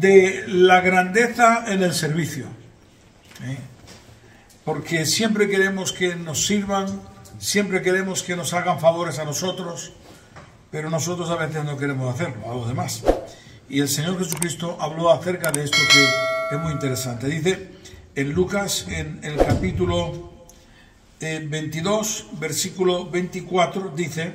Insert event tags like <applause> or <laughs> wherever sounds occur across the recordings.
de la grandeza en el servicio. ¿eh? Porque siempre queremos que nos sirvan, siempre queremos que nos hagan favores a nosotros, pero nosotros a veces no queremos hacerlo a los demás. Y el Señor Jesucristo habló acerca de esto que es muy interesante. Dice en Lucas, en el capítulo 22, eh, versículo 24, dice,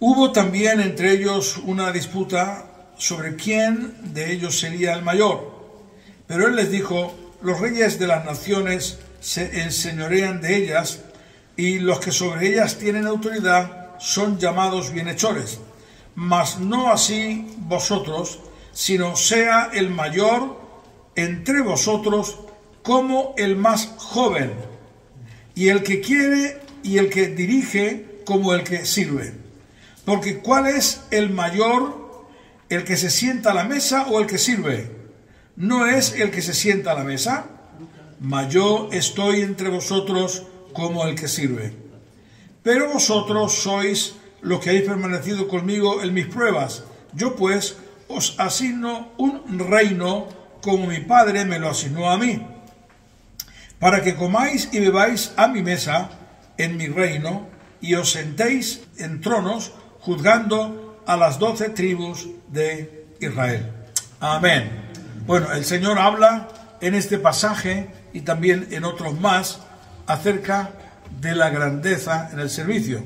hubo también entre ellos una disputa sobre quién de ellos sería el mayor. Pero él les dijo, los reyes de las naciones se enseñorean de ellas y los que sobre ellas tienen autoridad son llamados bienhechores. Mas no así vosotros, sino sea el mayor entre vosotros como el más joven, y el que quiere y el que dirige como el que sirve. Porque ¿cuál es el mayor el que se sienta a la mesa o el que sirve? ¿No es el que se sienta a la mesa? Mas yo estoy entre vosotros como el que sirve. Pero vosotros sois los que habéis permanecido conmigo en mis pruebas. Yo pues os asigno un reino como mi Padre me lo asignó a mí, para que comáis y bebáis a mi mesa en mi reino y os sentéis en tronos juzgando a las doce tribus de Israel. Amén. Bueno, el Señor habla en este pasaje y también en otros más acerca de la grandeza en el servicio.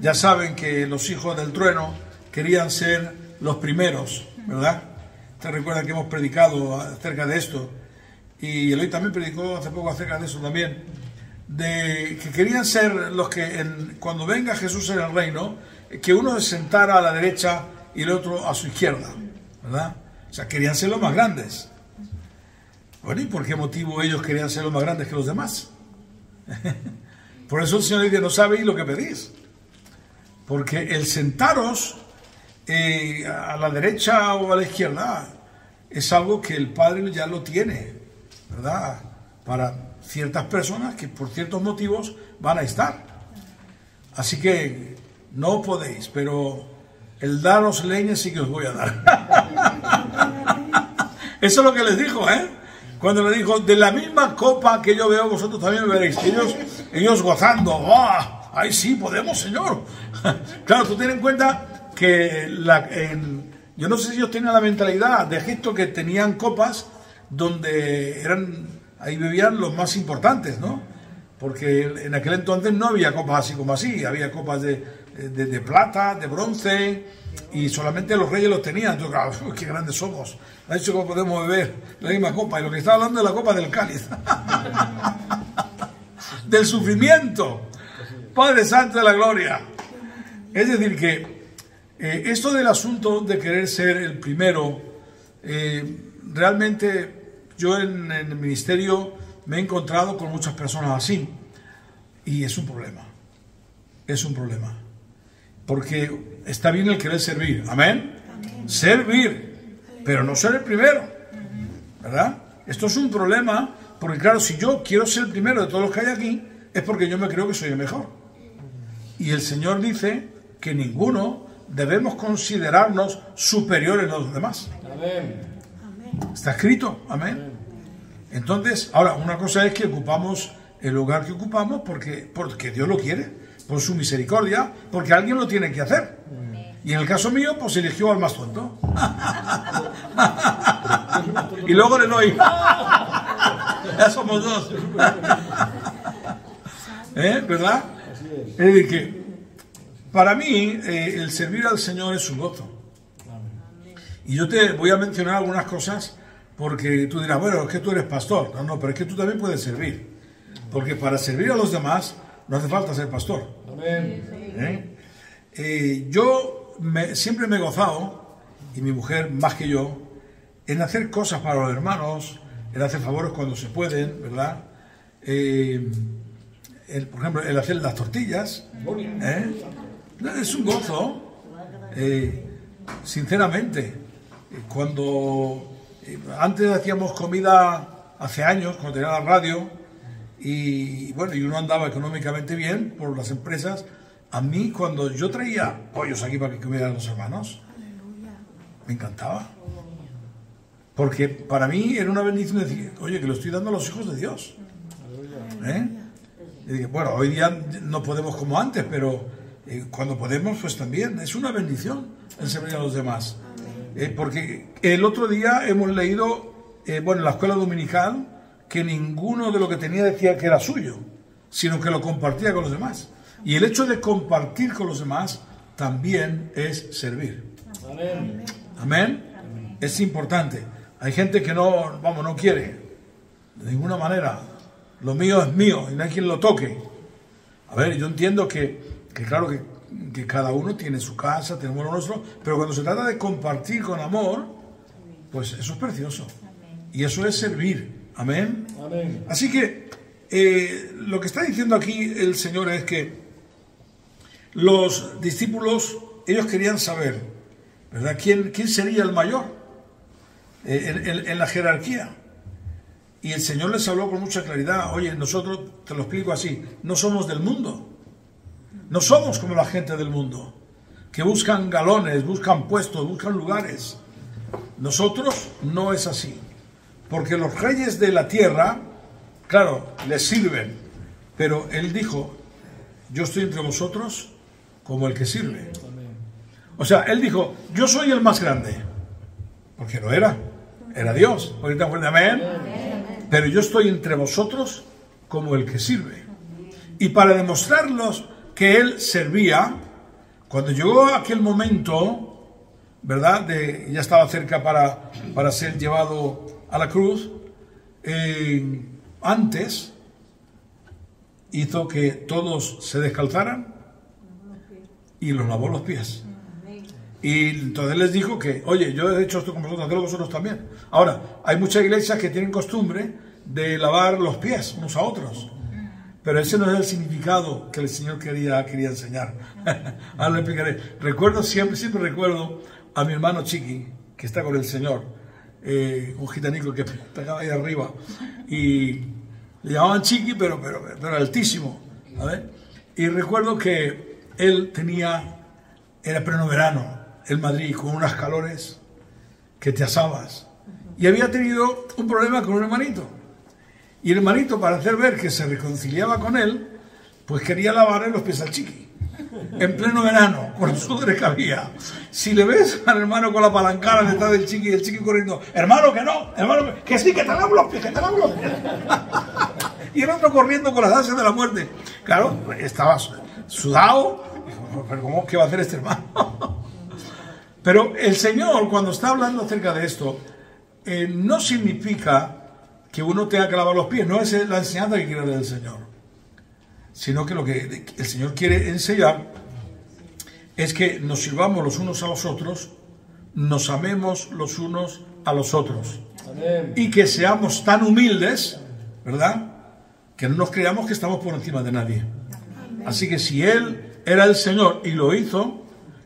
Ya saben que los hijos del trueno querían ser los primeros, ¿verdad? Ustedes recuerdan que hemos predicado acerca de esto y hoy también predicó hace poco acerca de eso también, de que querían ser los que cuando venga Jesús en el reino, que uno se sentara a la derecha y el otro a su izquierda, ¿verdad? O sea, querían ser los más grandes. Bueno, ¿y por qué motivo ellos querían ser los más grandes que los demás? <laughs> por eso el Señor dice, no sabéis lo que pedís. Porque el sentaros eh, a la derecha o a la izquierda es algo que el Padre ya lo tiene, ¿verdad? Para ciertas personas que por ciertos motivos van a estar. Así que no podéis, pero el daros leña sí que os voy a dar. <laughs> Eso es lo que les dijo, ¿eh? Cuando le dijo, de la misma copa que yo veo, vosotros también veréis. Ellos, gozando, ¡ah! ¡Ay, sí, podemos, Señor! <laughs> claro, tú ten en cuenta que yo no sé si ellos tenían la mentalidad de Egipto que tenían copas donde eran, ahí bebían los más importantes, ¿no? Porque en aquel entonces no había copas así como así, había copas de, de, plata, de bronce, y solamente los reyes los tenían. Entonces, <laughs> qué grandes somos. Ha dicho que podemos beber la misma copa. Y lo que está hablando es la copa del cáliz. <laughs> del sufrimiento. Padre Santo de la Gloria. Es decir, que eh, esto del asunto de querer ser el primero, eh, realmente yo en el ministerio me he encontrado con muchas personas así. Y es un problema. Es un problema. Porque está bien el querer servir. Amén. Servir, pero no ser el primero. ¿Verdad? Esto es un problema, porque claro, si yo quiero ser el primero de todos los que hay aquí, es porque yo me creo que soy el mejor. Y el Señor dice que ninguno debemos considerarnos superiores a los demás. Amén. Está escrito, amén. Entonces, ahora, una cosa es que ocupamos el lugar que ocupamos porque, porque Dios lo quiere por su misericordia, porque alguien lo tiene que hacer. Y en el caso mío, pues eligió al más tonto. <laughs> y luego le doy. <laughs> ya somos dos. <laughs> ¿Eh? ¿Verdad? Es decir, que para mí eh, el servir al Señor es un gozo. Y yo te voy a mencionar algunas cosas porque tú dirás, bueno, es que tú eres pastor. No, no, pero es que tú también puedes servir. Porque para servir a los demás no hace falta ser pastor. ¿Eh? Eh, yo siempre me he gozado, y mi mujer más que yo, en hacer cosas para los hermanos, en hacer favores cuando se pueden, ¿verdad? Eh, por ejemplo, el hacer las tortillas. Es un gozo. sinceramente, cuando antes hacíamos comida hace años, cuando tenía la radio, y bueno, y uno andaba económicamente bien por las empresas. A mí, cuando yo traía pollos aquí para que comieran los hermanos, me encantaba. Porque para mí era una bendición decir, oye, que lo estoy dando a los hijos de Dios. ¿Eh? Y dije, bueno, hoy día no podemos como antes, pero eh, cuando podemos, pues también. Es una bendición el servir a los demás. Eh, porque el otro día hemos leído, eh, bueno, en la escuela dominical, que ninguno de lo que tenía decía que era suyo, sino que lo compartía con los demás. Y el hecho de compartir con los demás también es servir. Amén. Amén. Es importante. Hay gente que no, vamos, no quiere, de ninguna manera. Lo mío es mío y no hay quien lo toque. A ver, yo entiendo que, que claro que, que, cada uno tiene su casa, tenemos lo nuestro, pero cuando se trata de compartir con amor, pues eso es precioso. Y eso es servir. Amén. Amén. Así que eh, lo que está diciendo aquí el Señor es que los discípulos, ellos querían saber, ¿verdad? ¿Quién, quién sería el mayor? Eh, en, la jerarquía. Y el Señor les habló con mucha claridad, oye, nosotros, te lo explico así, no somos del mundo, no somos como la gente del mundo, que buscan galones, buscan puestos, buscan lugares. Nosotros no es así, porque los reyes de la tierra, claro, les sirven, pero Él dijo, yo estoy entre vosotros como el que sirve. O sea, Él dijo, yo soy el más grande, porque lo era era Dios. Ahorita fue amén. Pero yo estoy entre vosotros como el que sirve. Y para demostrarlos que él servía, cuando llegó aquel momento, ¿verdad? Ya estaba cerca para, para ser llevado a la cruz, eh, antes hizo que todos se descalzaran y los lavó los pies. Y entonces les dijo que, oye, yo he hecho esto con vosotros, hacedlo vosotros también. Ahora, hay muchas iglesias que tienen costumbre de lavar los pies unos a otros. Pero ese no es el significado que el Señor quería, quería enseñar. <laughs> Ahora le explicaré. Recuerdo siempre, siempre recuerdo a mi hermano Chiqui, que está con el Señor, eh, un gitanico que pegaba ahí arriba. Y le llamaban Chiqui, pero, pero, pero altísimo. Y recuerdo que él tenía, era pleno verano, el Madrid con unas calores que te asabas. Y había tenido un problema con un hermanito. Y el hermanito, para hacer ver que se reconciliaba con él, pues quería lavarle los pies al chiqui. En pleno verano, con el sudor que había. Si le ves al hermano con la palancana detrás del chiqui y el chiqui corriendo, hermano que no, hermano que, sí, que te lavo los pies, que te lavo los pies. <laughs> y el otro corriendo con las ansias de la muerte. Claro, estaba sudado. Pero ¿cómo que va a hacer este hermano? <laughs> Pero el Señor, cuando está hablando acerca de esto, eh, no significa que uno tenga que lavar los pies, no es la enseñanza que quiere dar el Señor, sino que lo que el Señor quiere enseñar es que nos sirvamos los unos a los otros, nos amemos los unos a los otros y que seamos tan humildes, ¿verdad? Que no nos creamos que estamos por encima de nadie. Así que si Él era el Señor y lo hizo,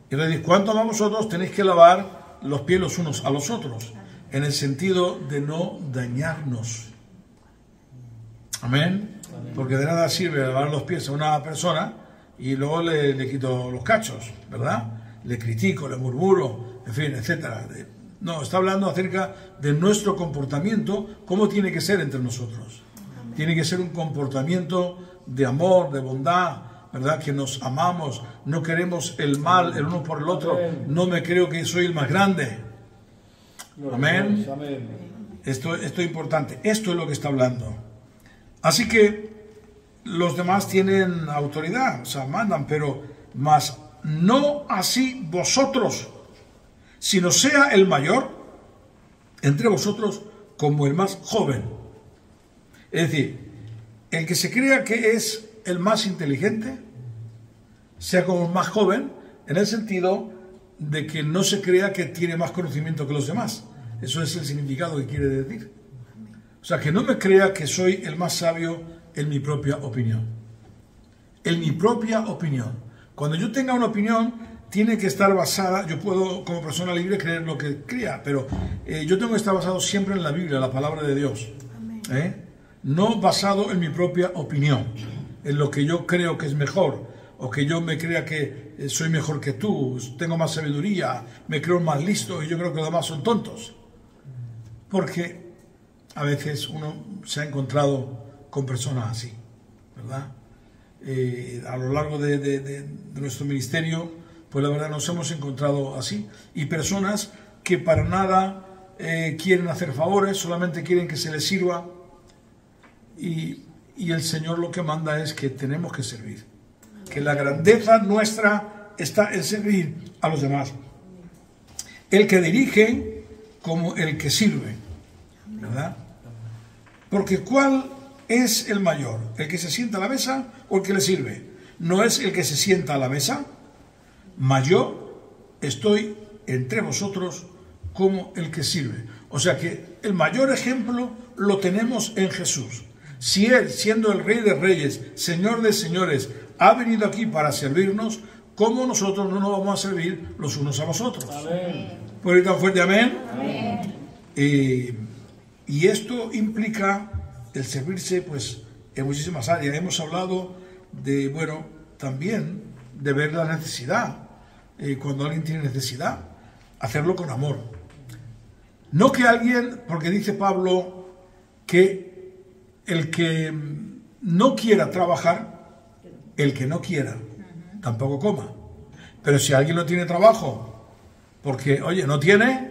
y le dice, ¿cuánto más vosotros tenéis que lavar los pies los unos a los otros? En el sentido de no dañarnos. Amén. Porque de nada sirve lavar los pies a una persona y luego le, quito los cachos, ¿verdad? Le critico, le murmuro, en fin, etcétera. No, está hablando acerca de nuestro comportamiento, cómo tiene que ser entre nosotros. Tiene que ser un comportamiento de amor, de bondad, ¿verdad? Que nos amamos, no queremos el mal el uno por el otro, no me creo que soy el más grande. Amén. Esto, esto es importante, esto es lo que está hablando. Así que los demás tienen autoridad, o sea, mandan, pero más no así vosotros, sino sea el mayor entre vosotros como el más joven. Es decir, el que se crea que es el más inteligente, sea como más joven, en el sentido de que no se crea que tiene más conocimiento que los demás. Eso es el significado que quiere decir. O sea, que no me crea que soy el más sabio en mi propia opinión. En mi propia opinión. Cuando yo tenga una opinión, tiene que estar basada, yo puedo como persona libre creer lo que crea, pero eh, yo tengo que estar basado siempre en la Biblia, la palabra de Dios. ¿eh? No basado en mi propia opinión, en lo que yo creo que es mejor o que yo me crea que eh, soy mejor que tú, tengo más sabiduría, me creo más listo y yo creo que los demás son tontos. Porque a veces uno se ha encontrado con personas así, ¿verdad? Eh, a lo largo de, nuestro ministerio, pues la verdad nos hemos encontrado así. Y personas que para nada eh, quieren hacer favores, solamente quieren que se les sirva. Y, y el Señor lo que manda es que tenemos que servir. Que la grandeza nuestra está en servir a los demás. El que dirige como el que sirve. ¿Verdad? Porque ¿cuál es el mayor? ¿El que se sienta a la mesa o el que le sirve? ¿No es el que se sienta a la mesa? Mayor estoy entre vosotros como el que sirve. O sea que el mayor ejemplo lo tenemos en Jesús. Si Él, siendo el Rey de Reyes, Señor de Señores, ha venido aquí para servirnos, ¿cómo nosotros no nos vamos a servir los unos a los otros? Amén. ¿Puede ir tan fuerte amén? amén. Eh, y esto implica el servirse pues en muchísimas áreas. Hemos hablado de, bueno, también de ver la necesidad. Eh, cuando alguien tiene necesidad, hacerlo con amor. No que alguien, porque dice Pablo que el que no quiera trabajar, el que no quiera, tampoco coma. Pero si alguien no tiene trabajo, porque, oye, no tiene,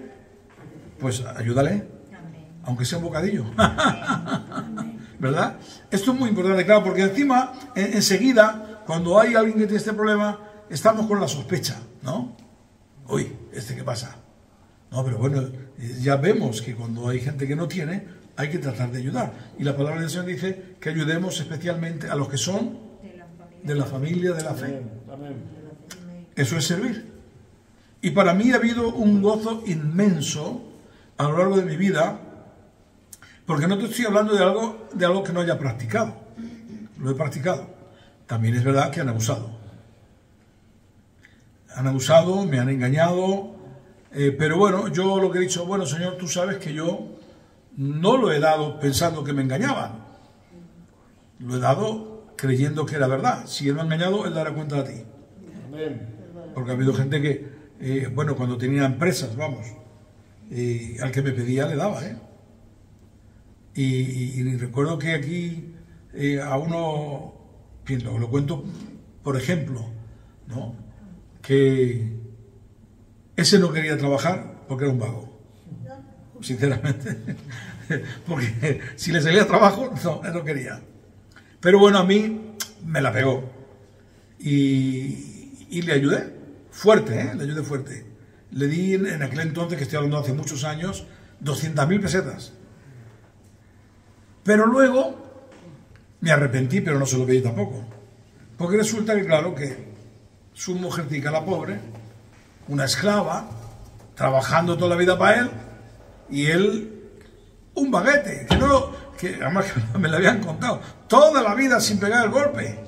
pues ayúdale aunque sea un bocadillo. <laughs> ¿Verdad? Esto es muy importante, claro, porque encima, enseguida, cuando hay alguien que tiene este problema, estamos con la sospecha, ¿no? Uy, ¿este qué pasa? No, pero bueno, ya vemos que cuando hay gente que no tiene, hay que tratar de ayudar. Y la palabra del Señor dice que ayudemos especialmente a los que son de la familia de la fe. Eso es servir. Y para mí ha habido un gozo inmenso a lo largo de mi vida porque no te estoy hablando de algo, de algo que no haya practicado. Lo he practicado. También es verdad que han abusado. Han abusado, me han engañado. Eh, pero bueno, yo lo que he dicho, bueno, Señor, tú sabes que yo no lo he dado pensando que me engañaban. Lo he dado creyendo que era verdad. Si Él me ha engañado, Él dará cuenta de ti. Porque ha habido gente que, eh, bueno, cuando tenía empresas, vamos, eh, al que me pedía le daba, ¿eh? Y, recuerdo que aquí eh, a uno, lo, lo cuento por ejemplo, ¿no? que ese no quería trabajar porque era un vago, sinceramente. <laughs> porque si le salía trabajo, no, no quería. Pero bueno, a mí me la pegó. Y, y le ayudé, fuerte, ¿eh? le ayudé fuerte. Le di en, aquel entonces, que estoy hablando hace muchos años, 200.000 pesetas. Pero luego me arrepentí, pero no se lo pedí tampoco. Porque resulta que, claro, que su mujertica, la pobre, una esclava, trabajando toda la vida para él, y él, un baguete, que no que además me lo habían contado, toda la vida sin pegar el golpe.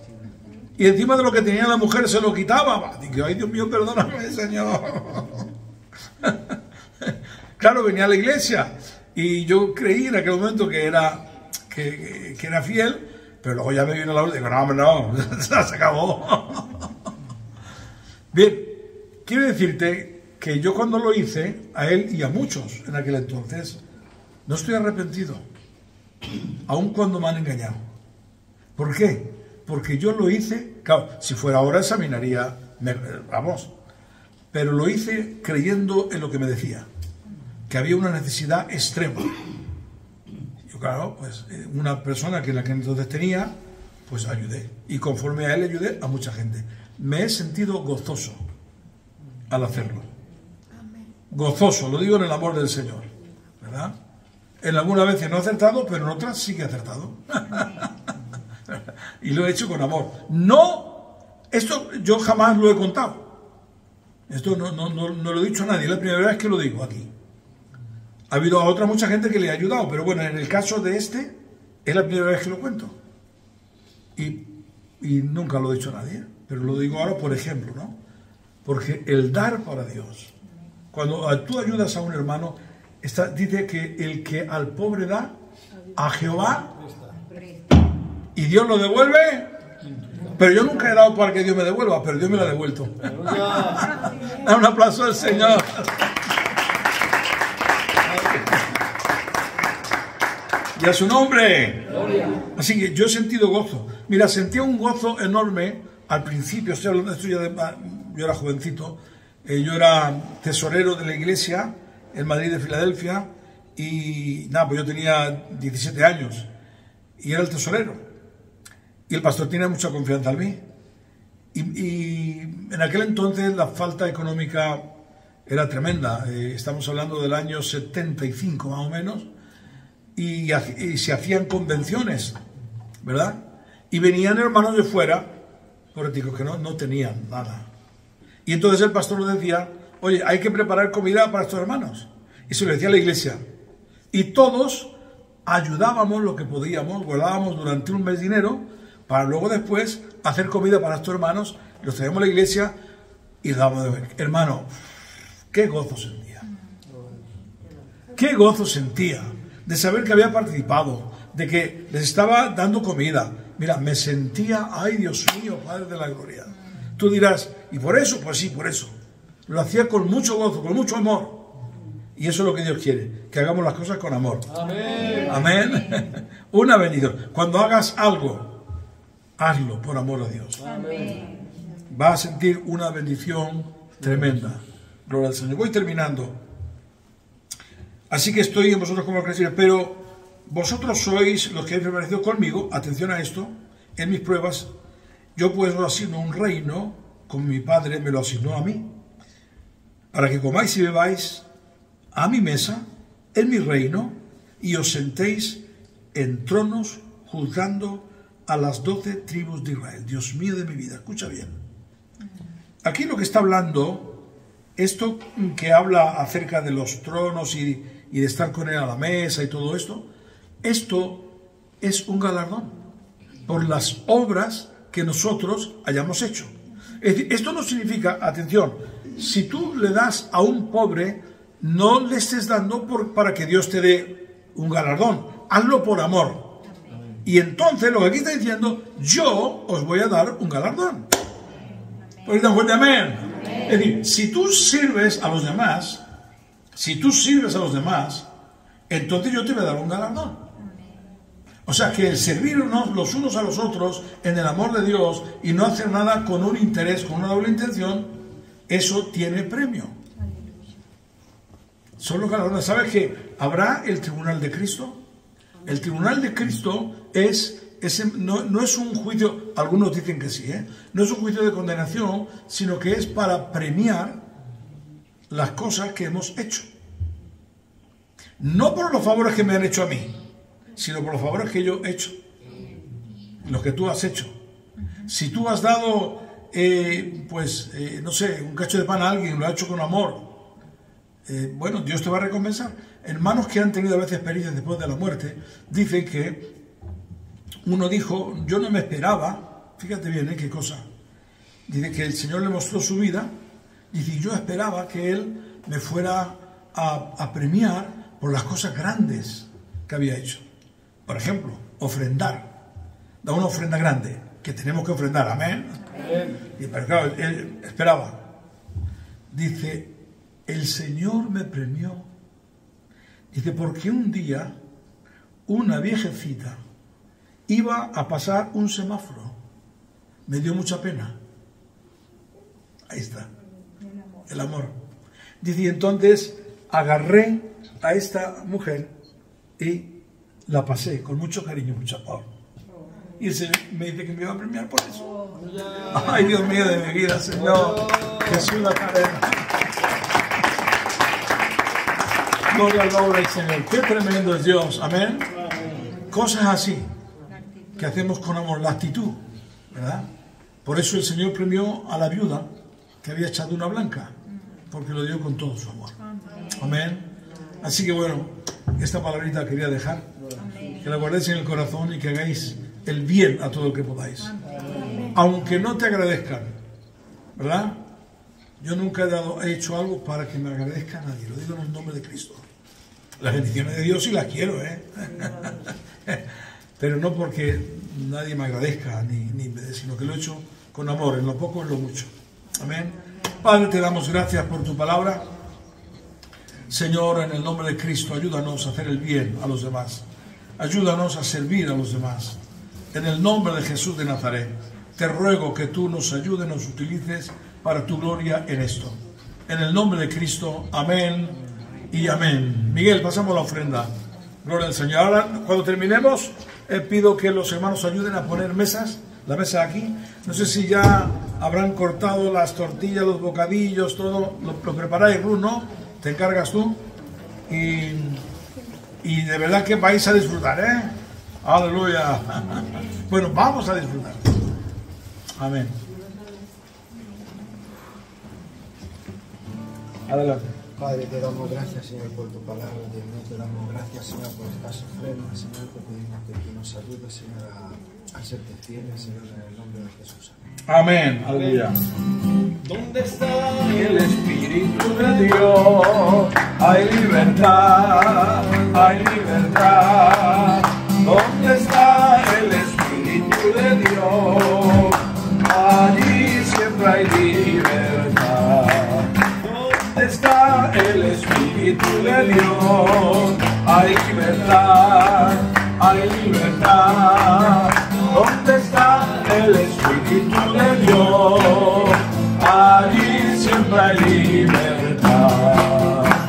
Y encima de lo que tenía la mujer se lo quitaba. Digo, ay Dios mío, perdóname, Señor. <laughs> claro, venía a la iglesia y yo creí en aquel momento que era que, era fiel, pero luego ya me vino la orden y digo, no, no, <laughs> se acabó. <laughs> Bien, quiero decirte que yo cuando lo hice, a él y a muchos en aquel entonces, no estoy arrepentido, aun cuando me han engañado. ¿Por qué? Porque yo lo hice, claro, si fuera ahora examinaría, vamos, pero lo hice creyendo en lo que me decía, que había una necesidad extrema claro, pues eh, una persona que la que entonces tenía, pues ayudé. Y conforme a él ayudé a mucha gente. Me he sentido gozoso al hacerlo. Gozoso, lo digo en el amor del Señor. ¿Verdad? En algunas veces no he acertado, pero en otras sí que he acertado. <laughs> y lo he hecho con amor. No, esto yo jamás lo he contado. Esto no, no, no, no lo he dicho a nadie, es la primera vez que lo digo aquí. Ha habido a otra mucha gente que le ha ayudado, pero bueno, en el caso de este, es la primera vez que lo cuento. Y, nunca lo he dicho a nadie, pero lo digo ahora por ejemplo, ¿no? Porque el dar para Dios, cuando tú ayudas a un hermano, está, dice que el que al pobre da, a Jehová, y Dios lo devuelve Pero yo nunca he dado para que Dios me devuelva, pero Dios me la ha devuelto. <laughs> Un aplauso al Señor. Y a su nombre. Así que yo he sentido gozo. Mira, sentía un gozo enorme al principio. Estoy hablando de esto ya de, yo era jovencito. Eh, yo era tesorero de la iglesia en Madrid de Filadelfia. Y nada, pues yo tenía 17 años. Y era el tesorero. Y el pastor tiene mucha confianza en mí. Y, en aquel entonces la falta económica era tremenda. Eh, estamos hablando del año 75 más o menos. Y, se hacían convenciones, ¿verdad? Y venían hermanos de fuera, políticos que no, no tenían nada. Y entonces el pastor nos decía, oye, hay que preparar comida para estos hermanos. Y se lo decía a la iglesia. Y todos ayudábamos lo que podíamos, guardábamos durante un mes dinero para luego después hacer comida para estos hermanos, los traíamos a la iglesia y dábamos de ver. Hermano, qué gozo sentía. Qué gozo sentía de saber que había participado, de que les estaba dando comida. Mira, me sentía, ay Dios mío, Padre de la Gloria. Tú dirás, ¿y por eso? Pues sí, por eso. Lo hacía con mucho gozo, con mucho amor. Y eso es lo que Dios quiere, que hagamos las cosas con amor. Amén. Amén. <laughs> Una bendición. Cuando hagas algo hazlo por amor a Dios. Va a sentir una bendición tremenda. Gloria al Señor. Voy terminando. Así que estoy en vosotros como cristianos, pero vosotros sois los que habéis permanecido conmigo, atención a esto, en mis pruebas. Yo pues os asigno un reino, como mi Padre me lo asignó a mí, para que comáis y bebáis a mi mesa, en mi reino, y os sentéis en tronos juzgando a las doce tribus de Israel. Dios mío de mi vida, escucha bien. Aquí lo que está hablando, esto que habla acerca de los tronos y, de estar con él a la mesa y todo esto, esto es un galardón por las obras que nosotros hayamos hecho. Esto no significa, atención, si tú le das a un pobre, no le estés dando por, para que Dios te dé un galardón, hazlo por amor. Y entonces lo que aquí está diciendo, yo os voy a dar un galardón. Pues fuerte amén. Es decir, si tú sirves a los demás, si tú sirves a los demás, entonces yo te voy a dar un galardón. O sea que el servirnos los unos a los otros en el amor de Dios y no hacer nada con un interés, con una doble intención, eso tiene premio. Son los galardones. ¿Sabes que habrá el tribunal de Cristo? El tribunal de Cristo es, no, es un juicio, algunos dicen que sí, ¿eh? no es un juicio de condenación, sino que es para premiar las cosas que hemos hecho. No por los favores que me han hecho a mí, sino por los favores que yo he hecho, los que tú has hecho. Si tú has dado, eh, pues, eh, no sé, un cacho de pan a alguien, lo ha hecho con amor, bueno, Dios te va a recompensar. Hermanos que han tenido a veces experiencias después de la muerte, dicen que uno dijo, yo no me esperaba, fíjate bien, ¿eh? qué cosa. Dice que el Señor le mostró su vida, dice, yo esperaba que Él me fuera a, premiar por las cosas grandes que había hecho. Por ejemplo, ofrendar. Da una ofrenda grande, que tenemos que ofrendar, amén. Y pero claro, él esperaba. Dice, el Señor me premió. Dice, porque un día una viejecita iba a pasar un semáforo. Me dio mucha pena. Ahí está. El amor. Dice, entonces agarré a esta mujer y la pasé con mucho cariño, mucho amor. Y el Señor me dice que me iba a premiar por eso. Ay, Dios mío de mi vida, Señor. Jesús la cadena. Gloria al nombre del Señor. Qué tremendo es Dios. Amén. Cosas así que hacemos con amor, la actitud, ¿verdad? Por eso el Señor premió a la viuda que había echado una blanca, porque lo dio con todo su amor. Amén. Así que bueno, esta palabrita quería dejar, que la guardéis en el corazón y que hagáis el bien a todo lo que podáis. Aunque no te agradezcan, ¿verdad? Yo nunca he, dado, he hecho algo para que me agradezca a nadie, lo digo en el nombre de Cristo. Las bendiciones de Dios sí las quiero, ¿eh? <laughs> pero no porque nadie me agradezca, ni, ni me dé, sino que lo he hecho con amor, en lo poco, en lo mucho. Amén. Padre, te damos gracias por tu palabra. Señor, en el nombre de Cristo, ayúdanos a hacer el bien a los demás. Ayúdanos a servir a los demás. En el nombre de Jesús de Nazaret, te ruego que tú nos ayudes, nos utilices para tu gloria en esto. En el nombre de Cristo, amén y amén. Miguel, pasamos la ofrenda. Gloria al Señor. Ahora, cuando terminemos, eh, pido que los hermanos ayuden a poner mesas, la mesa aquí. No sé si ya habrán cortado las tortillas, los bocadillos, todo. Lo, lo preparáis, Ruth, ¿no? Te encargas tú. Y, y de verdad que vais a disfrutar, ¿eh? Aleluya. <laughs> Bueno, vamos a disfrutar. Amén. Adelante. Padre, te damos gracias, Señor, por tu palabra. Dios mío, te damos gracias, Señor, por estas ofrendas, Señor, te pedimos que tú nos ayudes, Señor, a, a serte fieles, Señor, en el nombre de Jesús. Amén. Amén. Aleluya. ¿Dónde está el Espíritu de Dios? Hay libertad, hay libertad. De Dios? Hay libertad, hay libertad. ¿Dónde está el Espíritu de Dios? Allí siempre hay libertad.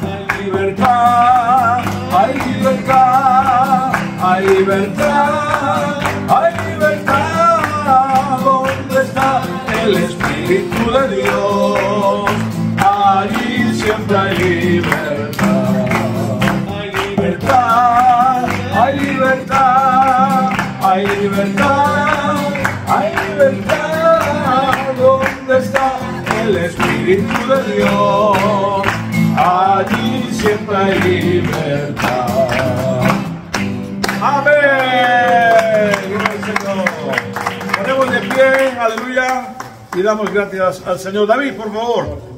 Hay libertad, hay libertad, hay libertad, hay libertad. ¿Dónde está el Espíritu Espíritu de Dios? Allí siempre hay libertad. Amén. Gloria Señor. Ponemos de pie, aleluya, y damos gracias al Señor. David, por favor.